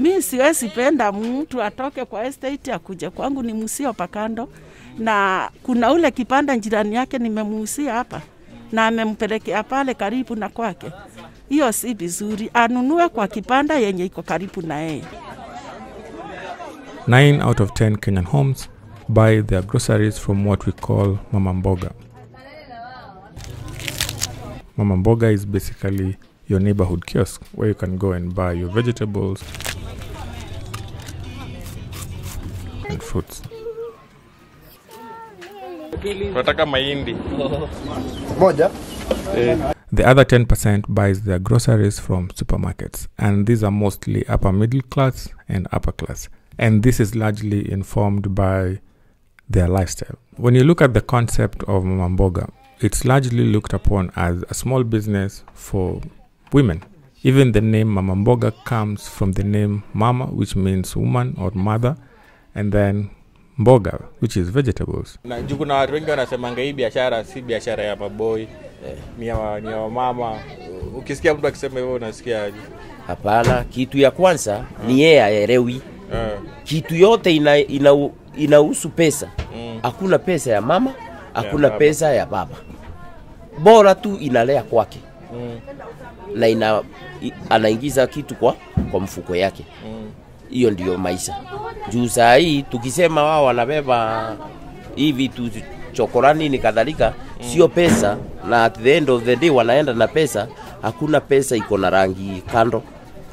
Mi siwezi penda mtu atoke kwa estate akuje kwangu ni musio pakando, na kuna ule kipanda jirani yake nimemuusia hapa na amempelekea pale karibu na kwake. Hiyo si vizuri, anunue kwa kipanda yenye iko karibu na yeye. 9 out of 10 Kenyan homes buy their groceries from what we call Mama Mboga. Mama Mboga is basically your neighborhood kiosk where you can go and buy your vegetables and fruits. Tunataka mahindi. moja eh. The other 10% buys their groceries from supermarkets, and these are mostly upper middle class and upper class. And this is largely informed by their lifestyle. When you look at the concept of Mamboga, it's largely looked upon as a small business for women. Even the name Mamamboga comes from the name Mama, which means woman or mother, and then Mboga, which is vegetables. Na juu kuna watu wengi wanasemanga hii biashara si biashara ya maboi ni ya ni ya wamama. Ukisikia mtu akisema hivyo unasikia aje? Hapana, kitu ya kwanza ni yeye aelewi hmm. kitu yote ina, ina, inahusu pesa. hakuna Hakuna pesa ya mama, hakuna yeah, pesa ya baba, bora tu inalea kwake mm, na ina, i, anaingiza kitu kwa, kwa mfuko yake. mm. Hiyo ndio maisha. Juu saa hii tukisema wao wanabeba hii vitu chokorani ni kadhalika, sio pesa, na at the end of the day wanaenda na pesa. Hakuna pesa iko na rangi kando,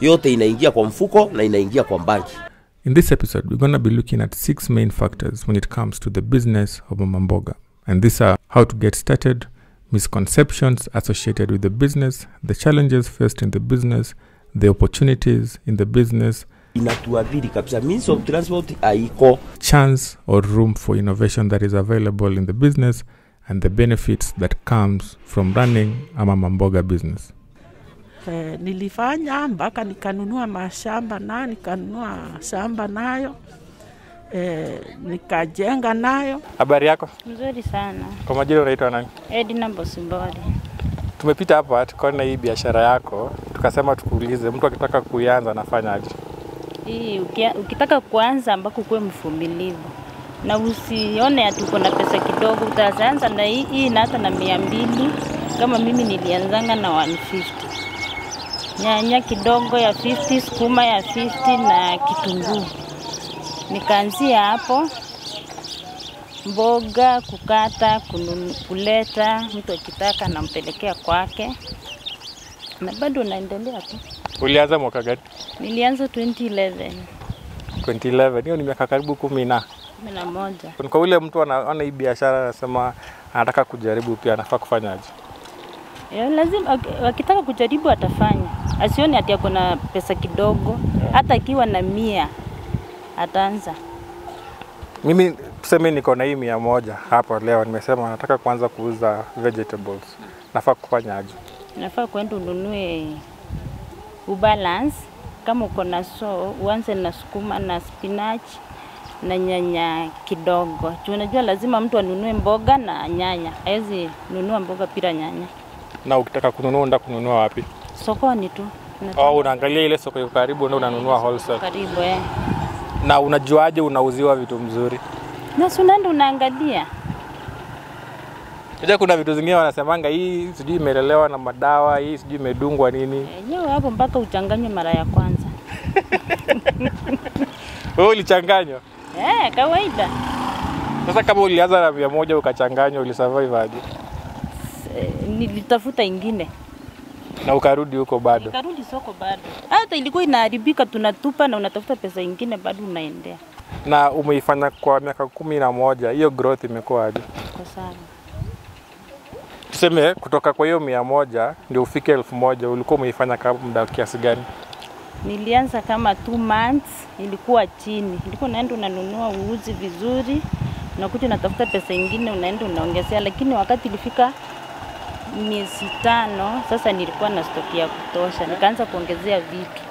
yote inaingia kwa mfuko na inaingia kwa banki. In this episode, we're going to be looking at six main factors when it comes to the business of mamamboga And these are how to get started, misconceptions associated with the business, the challenges faced in the business, the opportunities in the business, inatuadhiri kabisa. Means of transport haiko chance or room for innovation that is available in the business, and the benefits that comes from running a Mama Mboga business. Eh, nilifanya mpaka nikanunua mashamba nayo, nikanunua shamba nayo eh, nikajenga nayo. Habari yako? Mzuri sana. Kwa majina unaitwa nani? Edna Bosibori. Tumepita hapa tukaona hii biashara yako, tukasema tukuulize, mtu akitaka kuianza anafanyaje? Hii ukitaka kuanza ambako kuwe mvumilivu na usione ati uko na pesa kidogo, utaanza na hii hii na hata na mia mbili kama mimi nilianzanga na 150 nyanya kidogo ya 50, sukuma ya 50 na kitunguu. Nikaanzia hapo, mboga kukata, kuleta, mtu akitaka nampelekea kwake, na bado naendelea tu. Ulianza mwaka gani? Nilianza 2011 2011. Hiyo ni miaka karibu kumi na kumi na moja. kwa ule mtu anaona hii biashara anasema anataka kujaribu pia anafaa kufanyaje? Ya, lazima ak- wakitaka kujaribu atafanya, asione ati ako na pesa kidogo, hata akiwa na mia ataanza. Mimi tuseme niko na hii mia moja hapa leo, nimesema nataka kuanza kuuza vegetables, nafaa kufanyaje? Nafaa kwenda ununue ubalance, kama uko na so uanze na sukuma na spinach na nyanya kidogo. Juu unajua lazima mtu anunue mboga na nyanya, hawezi nunua mboga bila nyanya. Na ukitaka kununua unataka kununua wapi? Sokoni tu Oh, unaangalia ile soko iko karibu ndio unanunua wholesale? karibu eh. Na unajuaje unauziwa vitu mzuri? Na unaenda unaangalia Unajua kuna vitu zingine wanasemanga hii sijui imelelewa na madawa, hii sijui imedungwa nini. Yenyewe hapo mpaka uchanganywe mara ya kwanza. Wewe ulichanganywa? Eh, kawaida. Sasa kama ulianza na mia moja ukachanganywa, ulisurvive aje? Eh, Nilitafuta ingine Na ukarudi huko bado? nikarudi soko bado, hata ilikuwa inaharibika, tunatupa na unatafuta pesa ingine bado unaendea Na umeifanya kwa miaka kumi na moja, hiyo growth imekuwa aje? kwa sana. Tuseme kutoka kwa hiyo mia moja ndio ufike elfu moja. Ulikuwa umeifanya muda kiasi gani? Nilianza kama two months, ilikuwa chini, ilikuwa unaenda unanunua uuzi vizuri, unakuja unatafuta pesa ingine unaenda unaongezea, lakini wakati ilifika miezi tano, sasa nilikuwa na stoki ya kutosha, nikaanza kuongezea vitu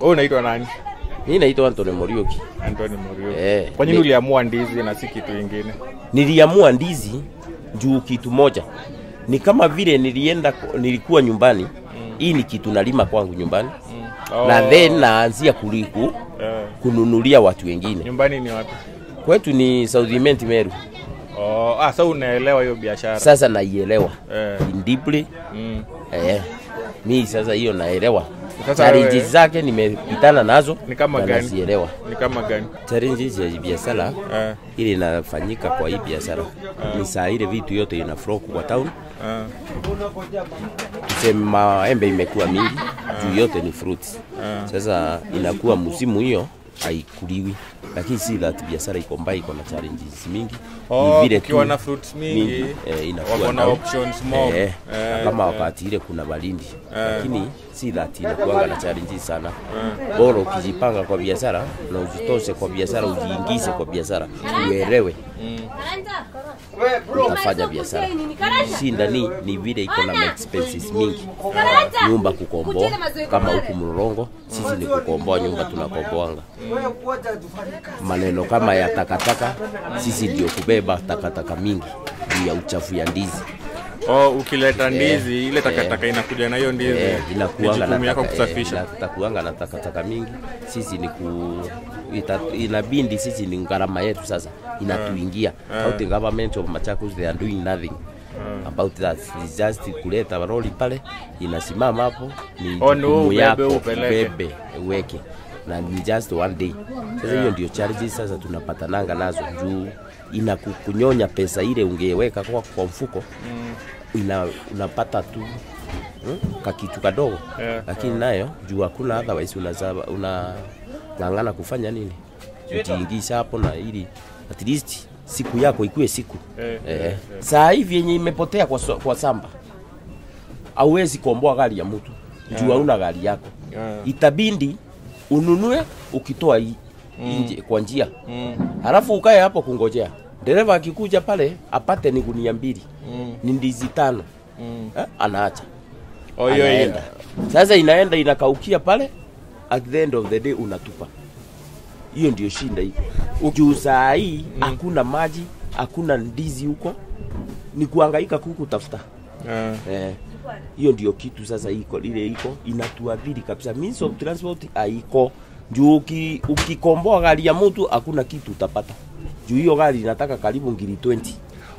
Wewe unaitwa nani? Mimi naitwa Anthony Morioki. Anthony Morioki. Eh, Kwa nini uliamua ndizi na si kitu kingine? Niliamua ndizi juu kitu moja ni kama vile nilienda nilikuwa nyumbani Mm. hii ni kitu nalima kwangu nyumbani Mm. Oh. na then naanzia kuliku yeah. kununulia watu wengine. nyumbani ni wapi? Kwetu ni South Cement Meru. Oh, ah, sasa unaelewa hiyo biashara. Sasa naielewa Eh. deeply Mm. eh, mi sasa hiyo naelewa Sasa challenges zake nimepitana nazo Ni kama na gani? nazielewa. Ni kama gani? Challenge ya biashara Eh. ile inafanyika kwa hii biashara ni saa ile vitu yote ina flow kwa town Eh. tuseme maembe imekuwa mingi juu yote ni fruits. Sasa inakuwa msimu hiyo haikuliwi, lakini si that biashara iko mbaya, iko na challenges mingi. Oh, ni vile tu na fruits mingi, mingi eh, inakuwa na options more eh, Eh, kama eh. wakati ile kuna balindi lakini si that inakuwa na challenges sana. eh. Bora ukijipanga kwa biashara na ujitoshe kwa biashara, ujiingize kwa biashara, uelewe Utafanya biashara. Shinda ni ni vile iko na expenses mingi. Nyumba kukomboa kama huku Mlolongo, sisi ni kukomboa nyumba, tunakomboanga. Maneno kama ya takataka, sisi ndio kubeba takataka mingi. Juu ya uchafu ya ndizi Oh, ukileta ndizi Eh, ile takataka inakuja na hiyo ndizi. eh, Ni inakuanga jukumu yako eh, kusafisha. takuanga na takataka mingi. Sisi ni ku ita, inabindi sisi ni gharama yetu sasa inatuingia. County government of Machakos they are doing nothing about that. It's just kuleta roli pale inasimama hapo ni Oh, jukumu yako ubebe uweke na ni just one day. Sasa hiyo ndio charges sasa tunapatananga nazo juu inakunyonya pesa ile ungeweka kwa, kwa mfuko ina, unapata tu hmm, kakitu kadogo Yeah, lakini yeah. nayo juu hakuna otherwise unazaba una ng'ang'ana kufanya nini utiingisha hapo na ili at least siku yako ikue siku Eh, yeah. Saa hivi yenye imepotea kwa, so- kwa samba hauwezi komboa gari ya mtu juu hauna gari yako Yeah. itabindi ununue ukitoa mm. nje kwa njia Mm. halafu ukae hapo kungojea dereva akikuja pale apate ni gunia mbili. Mm. ni ndizi tano. Mm. eh, anaacha. Oyo hiyo anaenda. sasa inaenda inakaukia pale at the end of the day unatupa. Hiyo ndio shinda hii. Juu saa hii hakuna maji hakuna ndizi huko. Ni kuhangaika kuku tafuta Eh. eh, hiyo ndio kitu sasa iko ile iko inatuadhiri kabisa. Means of transport haiko. Juu ukikomboa gari ya mtu hakuna kitu utapata juu hiyo gari inataka karibu ngiri 20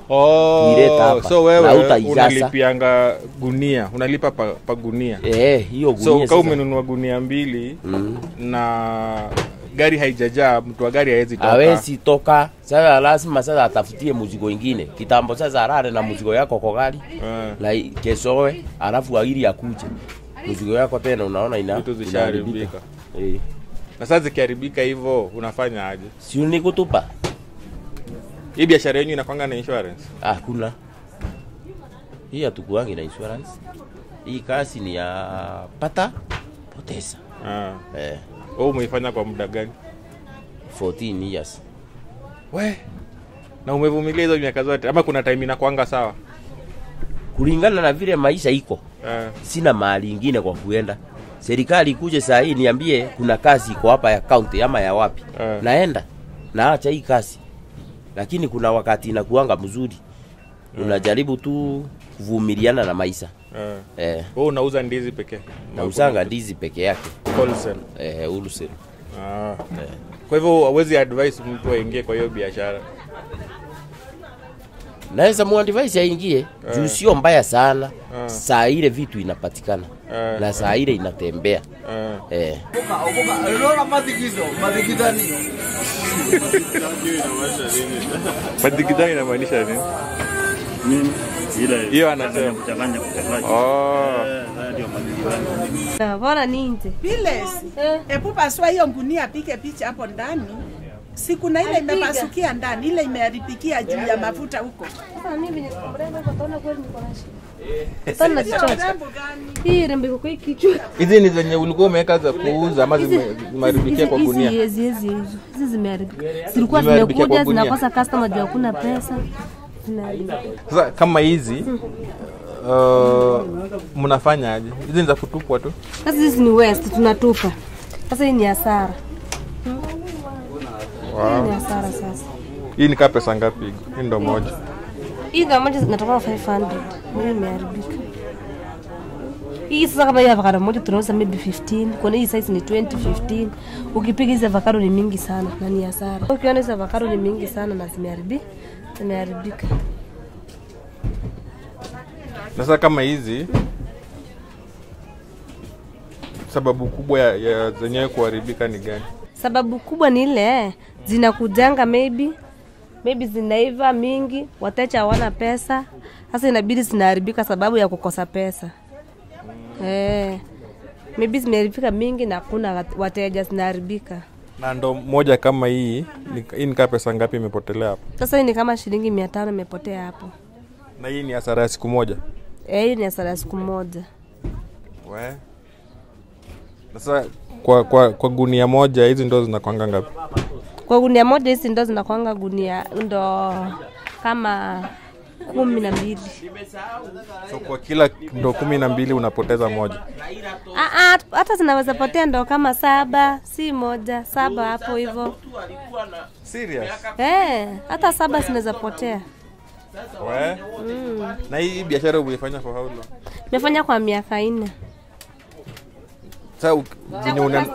Oh, so wewe unalipianga gunia, unalipa pa, pa gunia. eh, hiyo gunia So kama umenunua gunia mbili Mm. na gari haijajaa, mtu wa gari hawezi toka. hawezi toka sasa, lazima sasa atafutie mzigo ingine kitambo. Sasa arare na mzigo yako kwa gari Eh. na i- kesowe, alafu ili akuje mzigo yako tena, unaona ina Vitu zisharibika. eh, Na sasa zikiharibika hivyo unafanya aje? si ni kutupa Hii biashara yenu inakwanga na insurance? hakuna hii hatukuangi na insurance. Hii kazi ni ya pata poteza Ah. eh, Wewe umeifanya kwa muda gani? 14 years We. Na umevumilia hizo miaka zote ama kuna time inakwanga sawa? kulingana na vile maisha iko Eh. sina mahali ingine kwa kuenda. Serikali ikuje saa hii niambie kuna kazi iko hapa ya county ama ya wapi, Eh. naenda naacha hii kazi, lakini kuna wakati inakuanga mzuri, unajaribu tu kuvumiliana na maisha Eh. eh, Wewe unauza ndizi pekee? nauzanga ndizi peke yake Wholesale. eh, wholesale. Ah. Eh. Kwa hivyo hawezi advise mtu aingie kwa hiyo biashara. Naweza muadvise aingie juu sio mbaya sana Eh. saa ile vitu inapatikana Eh. na saa ile inatembea Eh. eh. Madigidani inamaanisha nini? Mimi Ile Hiyo anasema. kuchanganya kuchanganya. Oh. Eh, ndio mazingira. Bora ninje. Piles, Eh. hebu pasua hiyo ngunia, apige picha hapo ndani, si kuna ile imepasukia ndani, ile imeharibikia juu ya mafuta huko. Sasa mimi venye niko mrembo hivyo utaona kweli niko na shida. Sasa najichocha. Hii rembo iko kwa kichwa. Hizi ni zenye ulikuwa umeweka za kuuza ama zimeharibikia kwa gunia? Hizi hizi hizi. Hizi zimeharibika. Zilikuwa zimekuja zinakosa customer juu hakuna pesa. Sasa kama hizi uh, mnafanya aje? Hizi ni za kutupwa tu? Sasa hizi ni waste tunatupa. Sasa hii ni hasara. Hii ni hasara sasa. Hii ni kaa pesa ngapi? Hii ndo moja. Hii ndo moja natoka 500. Mimi nimeharibika. Hii sasa kama hii avocado moja tunauza maybe 15. Kuna hii size ni 20 15. Ukipiga hizi avocado ni mingi sana na ni hasara. Ukiona hizi avocado ni mingi sana na zimeharibika. Zimeharibika. Sasa kama hizi sababu kubwa ya, ya zenyewe kuharibika ni gani? Sababu kubwa ni ile zinakujanga maybe maybe zinaiva mingi, wateja hawana pesa, sasa inabidi zinaharibika sababu ya kukosa pesa. Eh, maybe zimeharibika mingi na kuna wateja, zinaharibika. Na ndo moja kama hii hii ni kaa pesa ngapi imepotelea hapo? Sasa hii ni kama shilingi mia tano imepotea hapo. Na hii ni hasara ya siku moja. Eh, hii ni hasara ya siku moja. We. Sasa kwa, kwa, kwa gunia moja hizi ndo zinakwanga ngapi? Kwa gunia moja hizi ndo zinakwanga gunia ndo kama kumi na mbili. So kwa kila ndo kumi na mbili unapoteza moja. Ah, ah, hata zinaweza potea ndo kama saba, si moja, saba hapo hivyo. Serious? Eh, hata saba zinaweza potea. We. Na hii biashara umeifanya for how long? Nimefanya kwa miaka nne. U- venye una,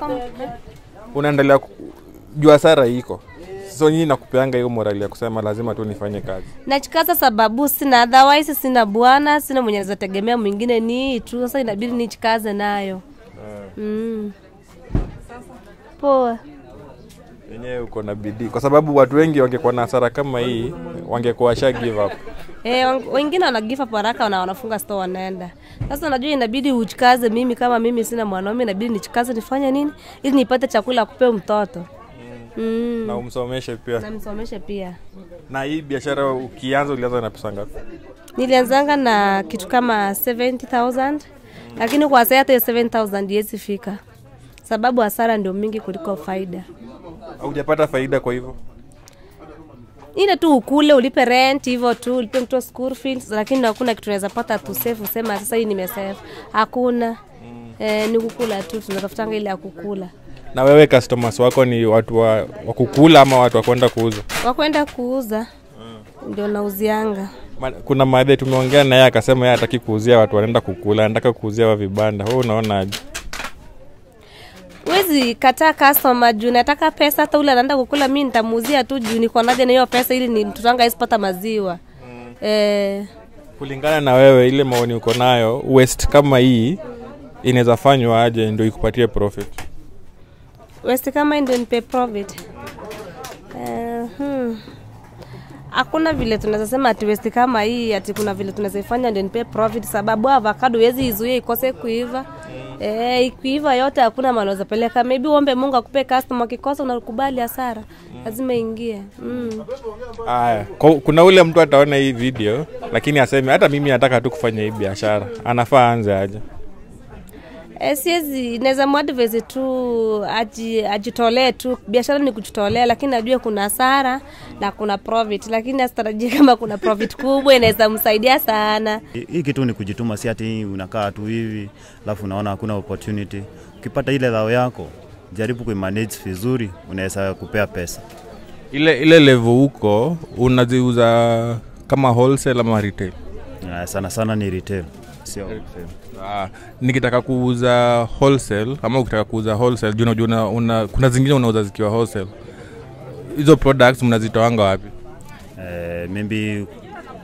unaendelea jua juu hasara iko so nyinyi nakupeanga hiyo morali ya kusema lazima tu nifanye kazi Nachikaza sababu sina otherwise, sina bwana, sina mwenye naweza tegemea mwingine, ni tu. Sasa inabidi nichikaze nayo. Mm. Poa. Yenyewe uko na bidii kwa sababu watu wengi wangekuwa na hasara kama hii wangekuwa washa give up Eh, wengine wana give up haraka na wanafunga store wanaenda. Sasa najua inabidi uchikaze, mimi kama mimi sina mwanaume, inabidi nichikaze nifanye nini ili nipate chakula kupea mtoto. Mm. na umsomeshe pia Namsomeshe pia. na hii biashara ukianza ulianza na pesa ngapi Nilianzanga na kitu kama 70,000 lakini kwa sasa hata hiyo 7,000 haiwezi fika, sababu hasara ndio mingi kuliko faida. Haujapata faida kwa hivyo Ile tu ukule, ulipe rent hivyo tu, ulipe mtu school fees, lakini hakuna kitu unaweza pata tu save usema sasa hii nimesave. Hakuna. mm. Eh, ni kukula tu, tunatafutanga ile ya kukula. na wewe customers wako ni watu wa, wa kukula ama watu wa kwenda kuuza Wakwenda kuuza mm. ndio nauzianga. Ma- kuna madhe tumeongea naye akasema yeye hataki kuuzia watu wanaenda kukula anataka kuuzia wa vibanda wewe unaona aje Wezi kataa customer juu nataka pesa, hata ule anaenda kukula, mi nitamuuzia tu juu niko naje na hiyo pesa, ili ni mtoto wangu aisipata maziwa. Eh, kulingana na wewe ile maoni uko nayo west kama hii inaweza fanywa aje ndio ikupatie profit? West kama hii ndio nipe profit. Eh, hmm. Hakuna vile tunaweza sema ati west kama hii ati kuna vile tunaweza ifanya ndio nipe profit, sababu avocado huwezi izuia ikose kuiva. Eh, ikiiva yote hakuna mahali unaweza peleka. Maybe uombe Mungu akupe customer, kikosa unakubali hasara, lazima ingie. Mm. Aya, kuna ule mtu ataona hii video lakini aseme hata mimi nataka tu kufanya hii biashara, anafaa anze aje? Eh, siwezi naweza mwadvise tu aji, ajitolee tu. Biashara ni kujitolea, lakini najua kuna sara na kuna profit, lakini asitarajie kama kuna profit kubwa inaweza msaidia sana. Hii- kitu ni kujituma, si ati unakaa tu hivi alafu unaona hakuna opportunity. Ukipata ile dhao yako, jaribu kuimanage vizuri, unaweza kupea pesa. Ile ile level huko unaziuza kama wholesale ama retail? Sana sana ni retail, sio wholesale. Ah, nikitaka kuuza wholesale ama ukitaka kuuza wholesale juu unajua una, una, kuna zingine unauza zikiwa wholesale. Hizo products mnazitoanga wapi? Eh, maybe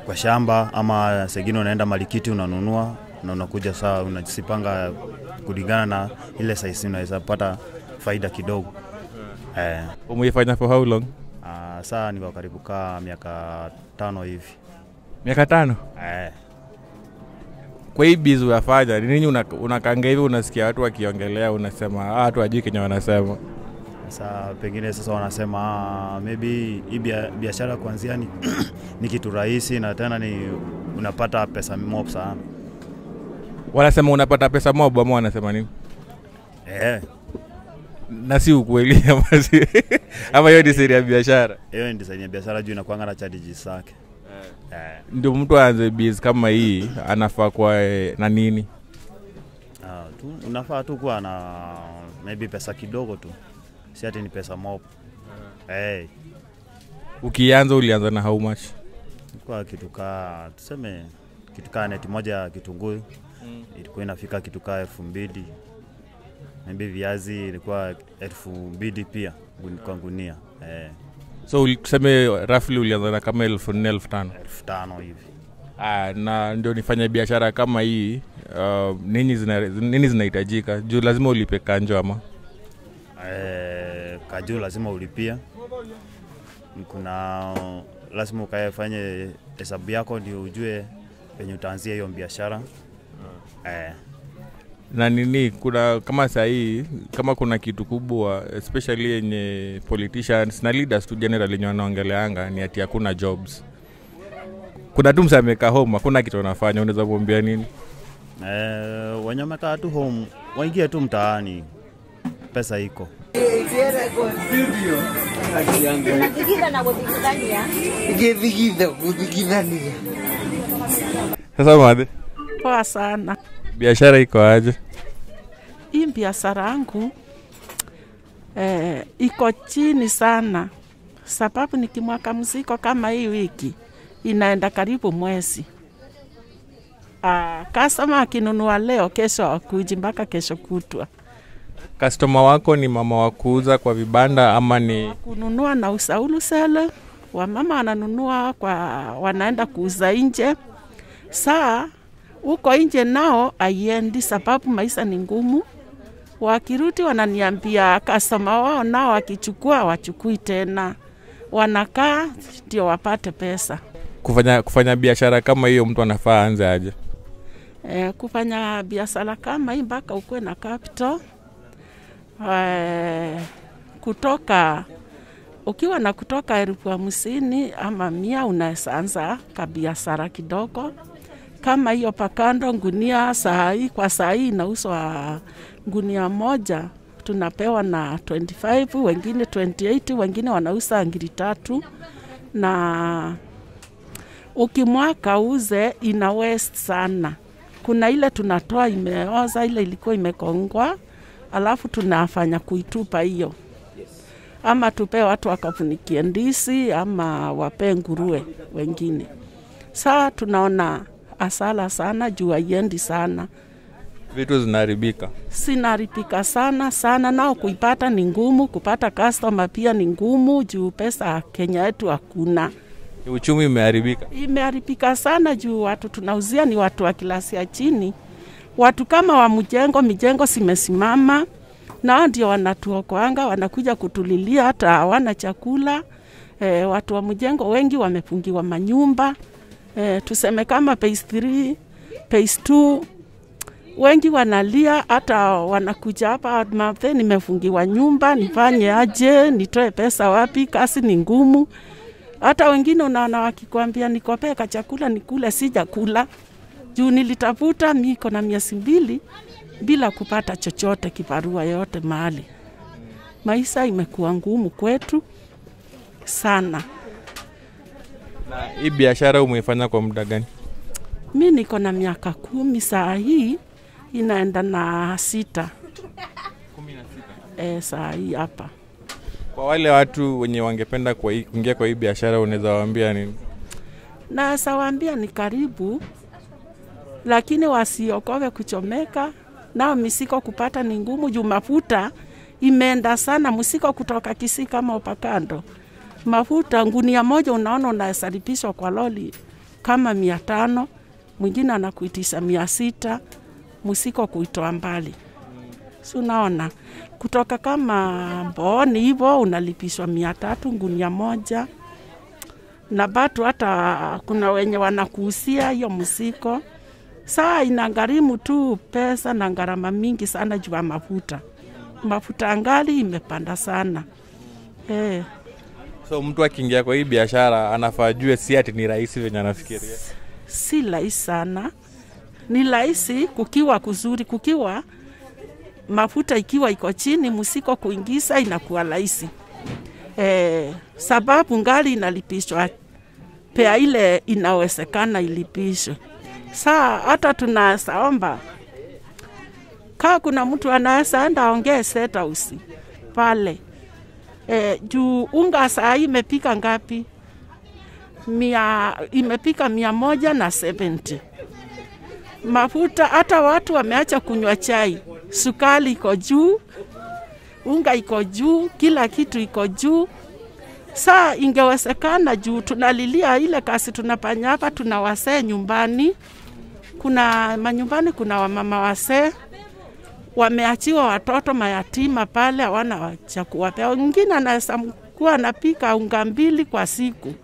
kwa shamba ama sengine unaenda Malikiti unanunua na unakuja saa unajisipanga kulingana na ile size unaweza pata faida kidogo. Eh, Umeifanya for how long? ah, saa niko karibu kaa miaka tano hivi. Miaka tano. Eh, Kwa hii biz uyafanya ni nini? Unakanga hivi unasikia watu wakiongelea, unasema ah, watu wajui kenye wanasema. Sasa pengine sasa wanasema ah, maybe hii bia- biashara kuanzia ni, ni kitu rahisi na tena ni unapata pesa mob sana. wanasema unapata pesa mob ama wanasema nini Eh, na si ukweli ama hiyo ni siri ya biashara hiyo ni design ya biashara juu inakuanga na charges zake. Eh, ndio mtu aanze biz kama hii anafaa kwa eh, na nini? Uh, tu unafaa tu kuwa na maybe pesa kidogo tu, si ati ni pesa mop yeah. hey. ukianza ulianza na how much? Kwa kitu kaa tuseme kitukaa neti moja ya kitunguu. Ilikuwa inafika kitukaa elfu mbili. Maybe viazi ilikuwa elfu mbili pia kwa gunia. Eh, so tuseme ulianzana ulianza na kama elfu nne elfu tano. Elfu tano hivi. Ah, na ndio nifanya biashara kama hii uh, nini zina- nini zinahitajika? Juu lazima ulipe kanjo ama? E, kajuu lazima ulipia kuna lazima ukayefanye hesabu yako ndio ujue penye utaanzia hiyo biashara. Eh, na nini kuna kama sahii kama kuna kitu kubwa especially yenye politicians na leaders tu general yenye wanaongeleanga ni ati hakuna jobs kuna tu msa amekaa home hakuna kitu anafanya unaweza kuombia nini Eh, wenye wamekaa tu home waingie tu mtaani, pesa iko. Sasa madhe Poa sana. Biashara iko aje Hii biashara yangu eh, iko chini sana, sababu nikimwaka mziko kama hii wiki inaenda karibu mwezi. Ah, customer akinunua leo, kesho akuji mpaka kesho kutwa. kastoma wako ni mama wa kuuza kwa vibanda ama ni kununua na usaulu sele, wamama wananunua kwa wanaenda kuuza nje. Saa huko nje nao aiendi, sababu maisha ni ngumu. Wakiruti wananiambia kasoma wao nao wakichukua wachukui tena, wanakaa ndio wapate pesa. kufanya kufanya biashara kama hiyo mtu anafaa anze aje? E, kufanya biashara kama hii mpaka ukuwe na capital. E, kutoka ukiwa na kutoka elfu hamsini ama mia unaweza anza kabiashara kidogo kama hiyo pakando ngunia saa hii kwa saa hii inauzwa ngunia moja tunapewa na 25 wengine 28 wengine wanausa ngiri tatu na ukimwaka uze ina waste sana. Kuna ile tunatoa imeoza, ile ilikuwa imekongwa, alafu tunafanya kuitupa hiyo, ama tupee watu wakafunikie ndisi ama wapee nguruwe wengine. Saa tunaona asala sana juu haiendi sana, vitu zinaharibika. Sinaharibika sana sana, nao kuipata ni ngumu, kupata customer pia ni ngumu juu pesa Kenya yetu hakuna. Uchumi imeharibika, imeharibika sana juu watu tunauzia ni watu wa kilasi ya chini, watu kama wa mjengo, mijengo simesimama, nao ndio wanatuokoanga, wanakuja kutulilia, hata hawana chakula. E, watu wa mjengo wengi wamefungiwa manyumba e, tuseme kama phase 3 phase 2 wengi wanalia, hata wanakuja hapa Mathe, nimefungiwa nyumba, nifanye aje? Nitoe pesa wapi? kasi ni ngumu hata wengine unaona wakikwambia nikopee chakula nikule, sijakula juu nilitafuta miko na miezi mbili bila kupata chochote kibarua yote mahali. Maisha imekuwa ngumu kwetu sana. Na hii biashara umeifanya kwa muda gani? Mi niko na miaka kumi saa hii inaenda na sita. E, saa hii hapa. Kwa wale watu wenye wangependa kuingia kwa hii biashara unaweza waambia nini? Naweza waambia ni karibu, lakini wasiokoke kuchomeka. Nao misiko kupata ni ngumu. Juu mafuta imeenda sana. Msiko kutoka Kisii kama upakando, mafuta ngunia moja unaona unasalipishwa kwa loli kama mia tano, mwingine anakuitisha mia sita, msiko kuitoa mbali si unaona kutoka kama Mbooni hivyo unalipishwa mia tatu ngunia moja na batu hata kuna wenye wanakuhusia hiyo msiko. Saa inagharimu tu pesa na gharama mingi sana juu ya mafuta. mafuta angali imepanda sana eh. So mtu akiingia kwa hii biashara anafaa jue si ati ni rahisi venye anafikiria. Si rahisi sana, ni rahisi kukiwa kuzuri, kukiwa mafuta ikiwa iko chini, msiko kuingiza inakuwa rahisi. E, sababu ngali inalipishwa pea ile inawezekana ilipishwe. Saa hata tunasaomba kaa kuna mtu anaweza enda aongee SETA usi pale e, juu unga saa imepika ngapi? mia, imepika mia moja na 70 mafuta. Hata watu wameacha kunywa chai, sukari iko juu, unga iko juu, kila kitu iko juu. Saa ingewezekana juu tunalilia ile kasi tunafanya hapa, tuna wasee nyumbani, kuna manyumbani, kuna wamama wasee wameachiwa watoto mayatima pale, hawana cha kuwapea. Wengine anaweza kuwa anapika unga mbili kwa siku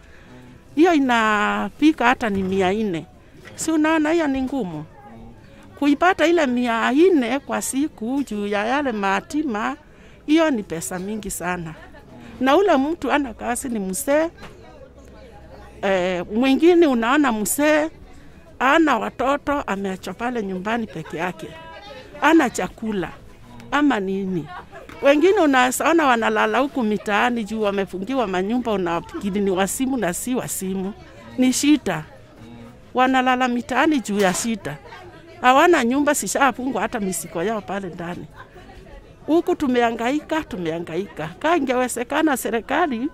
hiyo inapika hata ni mia nne. Si unaona hiyo ni ngumu kuipata ile mia nne kwa siku juu ya yale mayatima, hiyo ni pesa mingi sana. Na ule mtu ana kazi ni msee e, mwingine unaona msee ana watoto ameachwa pale nyumbani peke yake, ana chakula ama nini wengine unaona wanalala huku mitaani juu wamefungiwa manyumba, unafikiri ni wasimu na si wasimu, ni shida. Wanalala mitaani juu ya shita hawana nyumba, sishafungwa hata misiko yao pale ndani. Huku tumehangaika, tumehangaika. Kaa ingewezekana serikali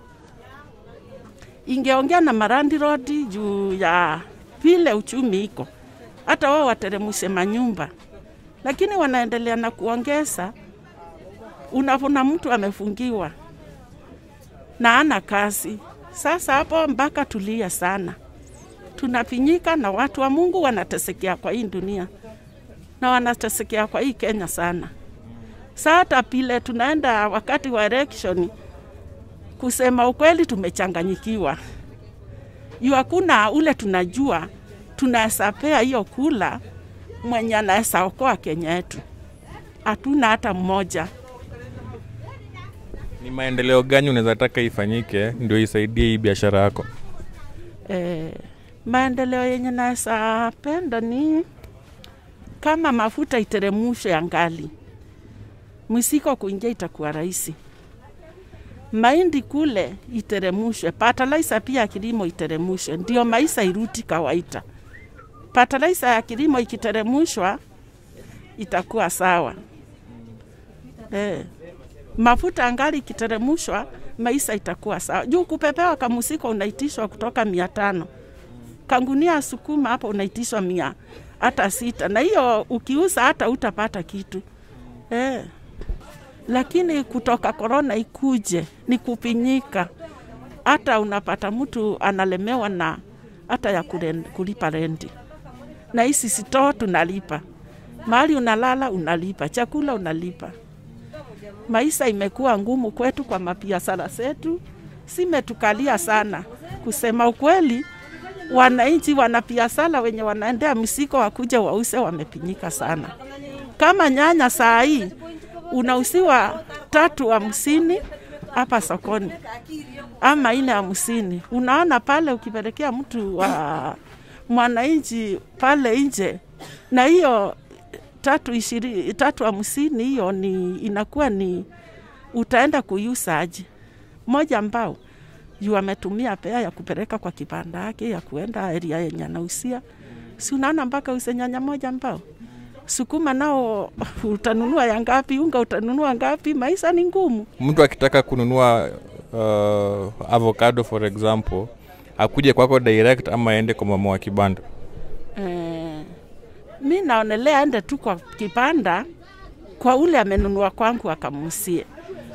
ingeongea na Marandi rodi juu ya vile uchumi iko, hata wao wateremshe manyumba, lakini wanaendelea na kuongeza unavuna mtu amefungiwa na ana kazi. Sasa hapo mpaka tulia sana, tunafinyika na watu wa Mungu wanatesekea kwa hii dunia na wanatesekea kwa hii Kenya sana. Sasa pile tunaenda wakati wa election, kusema ukweli, tumechanganyikiwa juu hakuna ule tunajua tunaweza pea hiyo kula mwenye anaweza okoa Kenya yetu, hatuna hata mmoja. ni maendeleo gani unaweza taka ifanyike ndio isaidie hii biashara yako E, maendeleo yenye naweza penda ni kama mafuta iteremushe angali, mwisiko kuingia itakuwa rahisi. Mahindi kule iteremushwe, patalaisa pia ya kilimo iteremushwe, ndio maisha iruti kawaida. Patalaisa ya kilimo ikiteremushwa itakuwa sawa. Eh, mafuta angali ikiteremushwa maisha itakuwa sawa. Juu kupepewa kamusiko unaitishwa kutoka mia tano kangunia sukuma hapo unaitishwa mia hata sita, na hiyo ukiuza hata utapata kitu eh. Lakini kutoka korona ikuje ni kupinyika, hata unapata mtu analemewa na hata ya kulipa rendi, na hisi sitoo tunalipa, mahali unalala unalipa, chakula unalipa maisha imekuwa ngumu kwetu kwa mabiashara zetu, simetukalia sana. Kusema ukweli, wananchi wana biashara wenye wanaendea misiko wakuja wause wamepinyika sana. Kama nyanya saa hii unausiwa tatu hamsini hapa sokoni ama ine hamsini. Unaona pale ukipelekea mtu wa mwananchi pale nje, na hiyo tatu ishirini, tatu hamsini hiyo ni inakuwa ni utaenda kuiuza aje? Moja mbao juu ametumia pea ya kupeleka kwa kibanda yake ya kuenda eria yenye anausia, si unaona mpaka use nyanya moja mbao. Sukuma nao utanunua ya ngapi? Unga utanunua ngapi? Maisha ni ngumu. mtu akitaka kununua uh, avocado for example akuje kwako direct ama aende kwa mama wa kibanda Eh, mi naonelea ende tu kwa kibanda kwa ule amenunua kwangu akamuusie,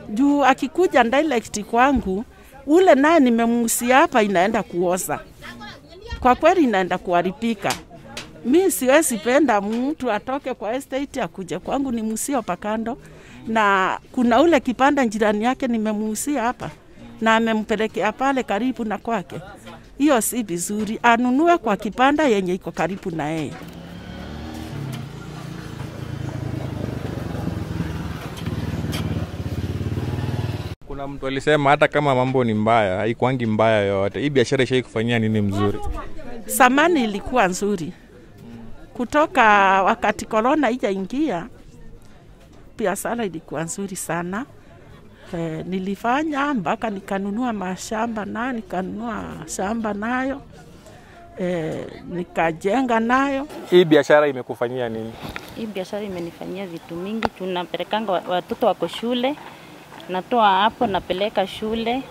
juu akikuja direct kwangu ule naye nimemuusia hapa, inaenda kuoza kwa kweli, inaenda kuharibika. Mi siwezi penda mtu atoke kwa estate akuje kwangu nimuusie hapa kando, na kuna ule kipanda jirani yake nimemuusia hapa na amempelekea pale karibu na kwake. Hiyo si vizuri, anunue kwa kipanda yenye iko karibu na yeye. Kuna mtu alisema hata kama mambo ni mbaya haikuangi mbaya yoyote hii biashara ishai kufanyia nini mzuri Samani ilikuwa nzuri kutoka wakati korona ijaingia, biashara ilikuwa nzuri sana. E, nilifanya mpaka nikanunua mashamba nayo, nikanunua shamba nayo e, nikajenga nayo. hii biashara imekufanyia nini Hii biashara imenifanyia vitu mingi. Tunapelekanga watoto wako shule, natoa hapo napeleka shule,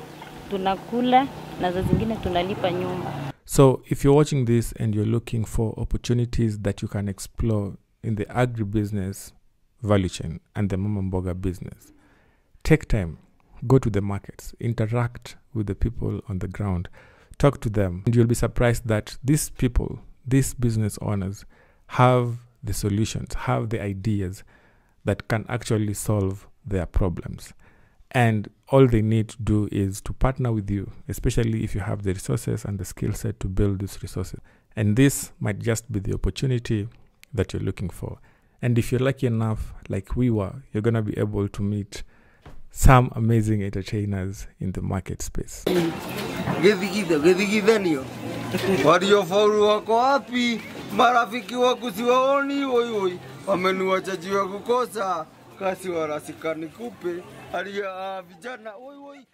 tunakula na za zingine tunalipa nyumba. So, if you're watching this and you're looking for opportunities that you can explore in the agribusiness value chain and the mama mboga business, take time, go to the markets, interact with the people on the ground, talk to them, and you'll be surprised that these people, these business owners, have the solutions, have the ideas that can actually solve their problems. And all they need to do is to partner with you, especially if you have the resources and the skill set to build these resources. And this might just be the opportunity that you're looking for. And if you're lucky enough, like we were, you're going to be able to meet some amazing entertainers in the market space. Githigitho, githigithanio. Waliofaulu wako? Marafiki wako siwaoni, oi oi, wameniwacha juu kukosa kasi, warasikani kupe aliya vijana, oi oi.